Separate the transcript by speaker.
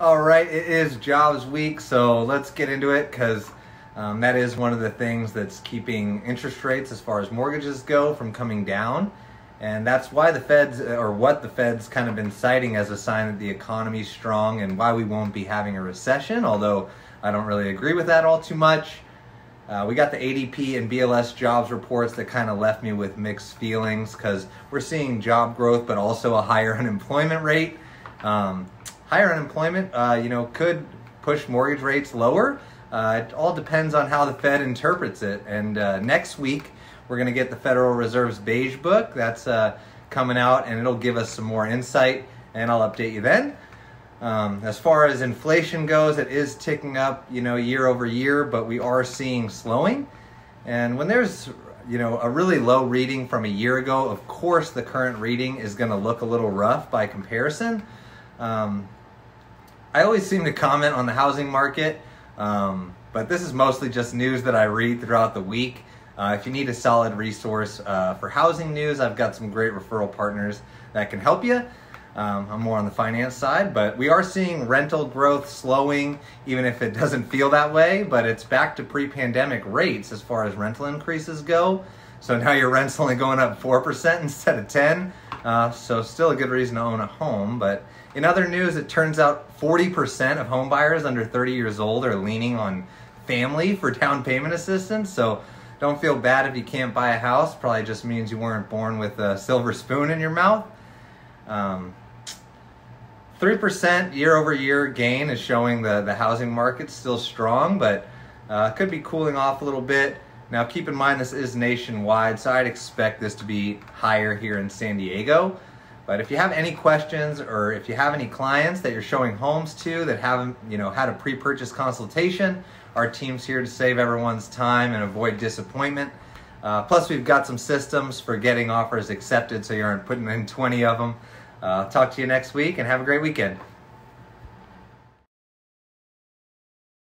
Speaker 1: All right, it is jobs week, so let's get into it because um, that is one of the things that's keeping interest rates as far as mortgages go from coming down. And that's why the Fed's, or what the Fed's kind of been citing as a sign that the economy's strong and why we won't be having a recession, although I don't really agree with that all too much. Uh, we got the ADP and BLS jobs reports that kind of left me with mixed feelings because we're seeing job growth, but also a higher unemployment rate. Um, higher unemployment, uh, you know, could push mortgage rates lower. Uh, it all depends on how the Fed interprets it. And uh, next week, we're going to get the Federal Reserve's beige book. That's uh, coming out, and it'll give us some more insight, and I'll update you then. Um, as far as inflation goes, it is ticking up, you know, year over year, but we are seeing slowing. And when there's, you know, a really low reading from a year ago, of course the current reading is going to look a little rough by comparison. Um, I always seem to comment on the housing market, um, but this is mostly just news that I read throughout the week. Uh, if you need a solid resource uh, for housing news, I've got some great referral partners that can help you. Um, I'm more on the finance side, but we are seeing rental growth slowing, even if it doesn't feel that way. But it's back to pre-pandemic rates as far as rental increases go. So now your rent's only going up four percent instead of ten. Uh, so still a good reason to own a home. But in other news, it turns out 40% of home buyers under 30 years old are leaning on family for down payment assistance. So don't feel bad if you can't buy a house. Probably just means you weren't born with a silver spoon in your mouth. Um, 3% year over year gain is showing the, the housing market still strong, but uh, could be cooling off a little bit. Now keep in mind this is nationwide, so I'd expect this to be higher here in San Diego. But if you have any questions or if you have any clients that you're showing homes to that haven't, you know, had a pre-purchase consultation, our team's here to save everyone's time and avoid disappointment. Uh, plus, we've got some systems for getting offers accepted so you aren't putting in 20 of them. Uh, talk to you next week and have a great weekend.